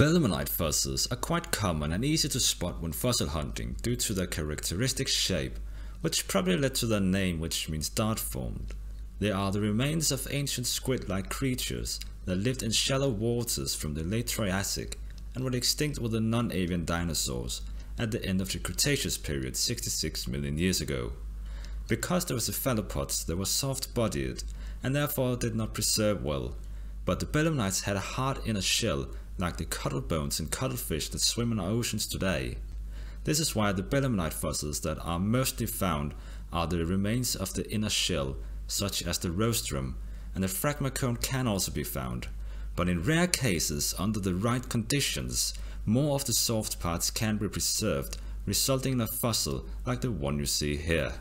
Belemnite fossils are quite common and easy to spot when fossil hunting due to their characteristic shape, which probably led to their name which means dart formed. They are the remains of ancient squid-like creatures that lived in shallow waters from the late Triassic and were extinct with the non-avian dinosaurs at the end of the Cretaceous period 66 million years ago. Because they were cephalopods they were soft-bodied and therefore did not preserve well, but the belemnites had a hard inner shell like the cuttlebones and cuttlefish that swim in our oceans today. This is why the belemnite fossils that are mostly found are the remains of the inner shell, such as the rostrum, and the phragmocone can also be found. But in rare cases, under the right conditions, more of the soft parts can be preserved, resulting in a fossil like the one you see here.